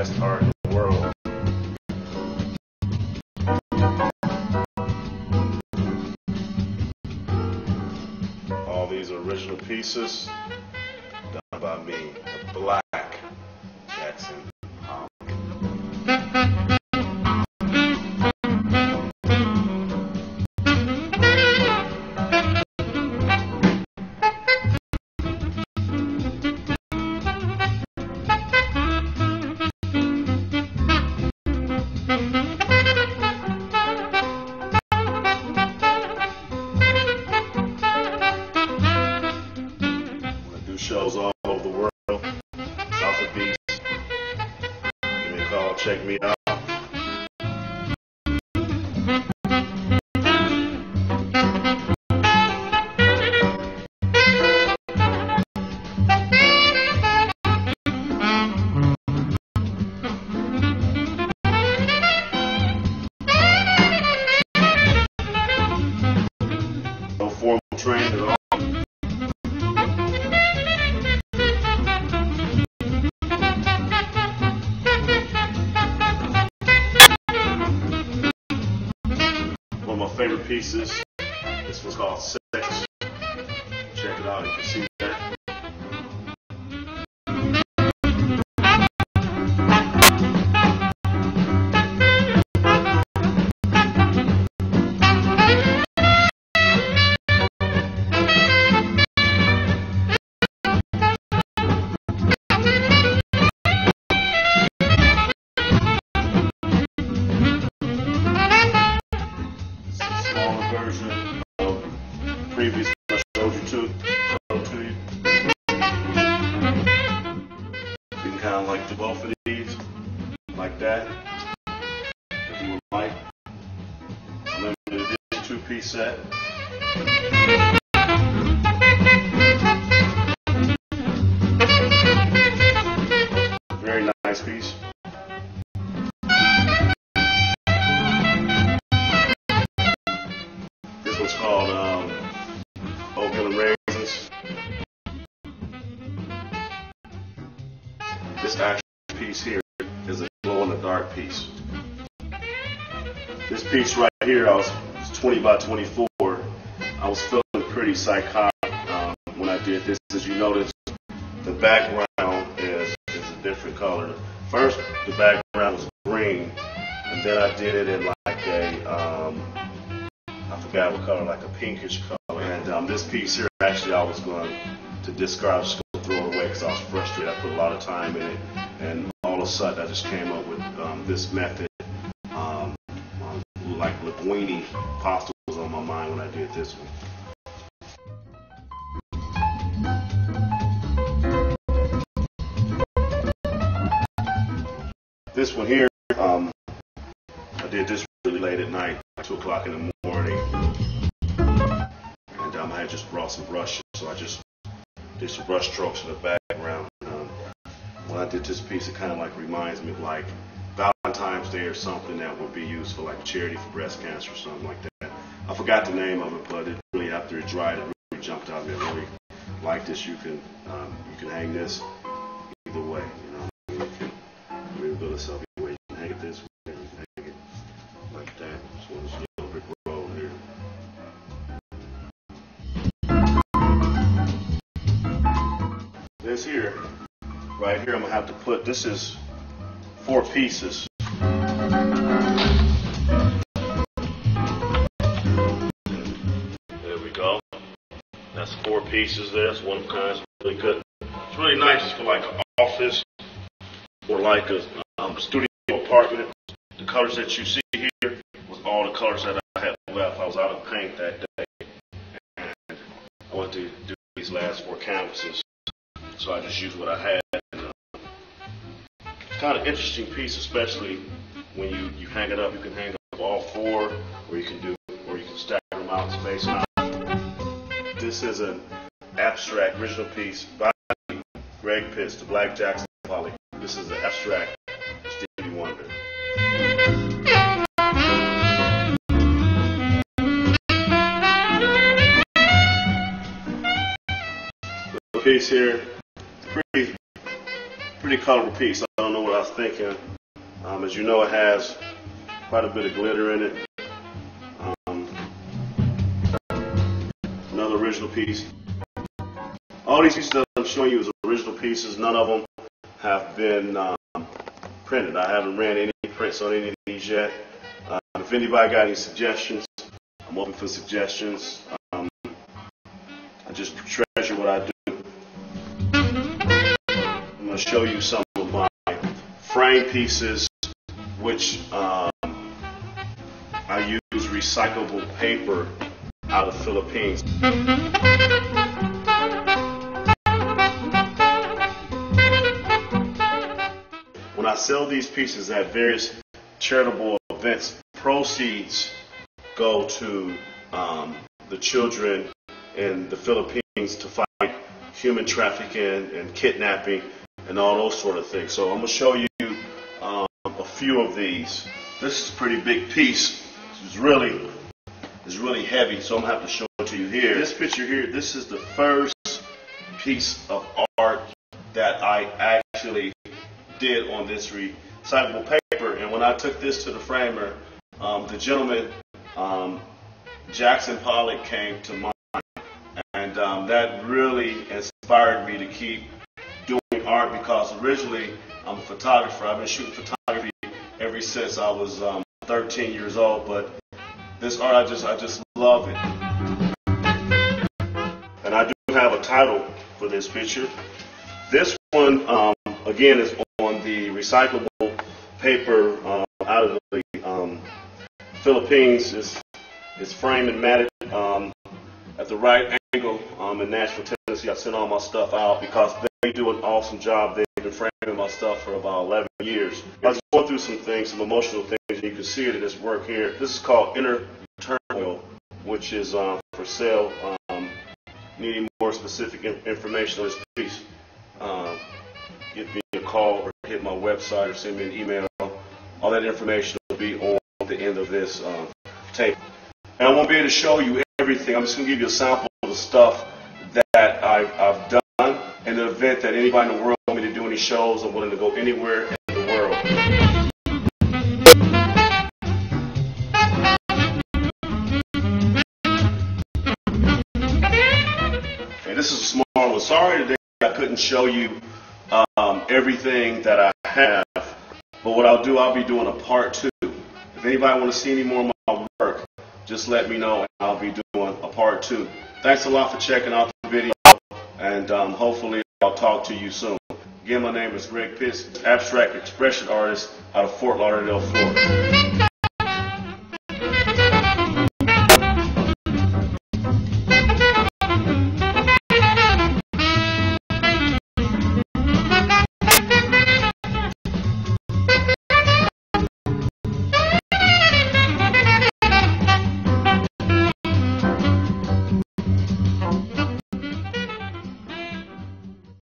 best art in the world. All these original pieces done by me, the Black Jackson. Shows all over the world. South of Beach. Give me a call, check me out. Favorite pieces. This one's called Sex. Check it out. You can see both of these, like that, if you would like. Limited edition two-piece set. Very nice piece. Piece here is a glow in the dark piece. This piece right here, I was 20 by 24. I was feeling pretty psychotic um, when I did this. As you notice, the background is, is a different color. First, the background was green, and then I did it in like a um, I forgot what color, like a pinkish color. And um, this piece here, actually, I was going to discard, just throw it away because I was frustrated. I put a lot of time in it, and of a sudden, I just came up with um, this method. Um, like linguine pasta was on my mind when I did this one. This one here, um, I did this really late at night, two o'clock in the morning, and um, I had just brought some brushes, so I just did some brush strokes in the background. I did this piece, it kind of like reminds me like Valentine's Day or something that would be used for like charity for breast cancer or something like that. I forgot the name of it, but it really after it dried, it really jumped out. I really like this. You can um, you can hang this either way. You know, you can build this up either way. You can hang it this way, you can hang it like that. This one's yellow brick road here. This here, right here, I'm gonna have to put. This is four pieces. There we go. That's four pieces there. That's one kind. It's really good. It's really nice. It's for like an office or like a um, studio apartment. The colors that you see here was all the colors that I had left. I was out of paint that day. And I wanted to do these last four canvases. So I just used what I had. Kind of interesting piece, especially when you, you hang it up. You can hang up all four, or you can do, or you can stack them out in space out. This is an abstract original piece by Greg Pitts, the Black Jackson Polly. This is an abstract Stevie Wonder. Piece here, pretty, pretty colorful piece. I was thinking. Um, as you know, it has quite a bit of glitter in it. Um, another original piece. All these pieces that I'm showing you is original pieces. None of them have been um, printed. I haven't ran any prints on any of these yet. Uh, if anybody got any suggestions, I'm open for suggestions. Um, I just treasure what I do. I'm going to show you some frame pieces, which um, I use recyclable paper out of the Philippines. When I sell these pieces at various charitable events, proceeds go to um, the children in the Philippines to fight human trafficking and kidnapping and all those sort of things. So I'm going to show you few of these. This is a pretty big piece. It's really, it's really heavy, so I'm to have to show it to you here. This picture here, this is the first piece of art that I actually did on this recyclable paper. And when I took this to the framer, um, the gentleman, um, Jackson Pollock, came to mind. And um, that really inspired me to keep doing art because originally I'm a photographer. I've been shooting photography ever since I was um, 13 years old. But this art, I just, I just love it. And I do have a title for this picture. This one, um, again, is on the recyclable paper uh, out of the um, Philippines. It's, it's framed and matted um, at the right angle um, in Nashville, Tennessee. I sent all my stuff out because they do an awesome job. They've been framing my stuff for about 11 years. I was going through some things, some emotional things, and you can see it in this work here. This is called Inner Turmoil, which is um, for sale. Um, needing more specific in- information on this piece, um, give me a call or hit my website or send me an email. All that information will be on the end of this um, tape. And I won't be able to show you everything. I'm just going to give you a sample of the stuff that I've, I've done in the event that anybody in the world want me to do any shows. I'm willing to go anywhere in the world. Okay, this is a small one. Sorry today I couldn't show you um, everything that I have, but what I'll do, I'll be doing a part two. If anybody want to see any more of my work, just let me know and I'll be doing a part two. Thanks a lot for checking out and um, hopefully I'll talk to you soon. Again, my name is Greg Pitts, abstract expression artist out of Fort Lauderdale, Florida.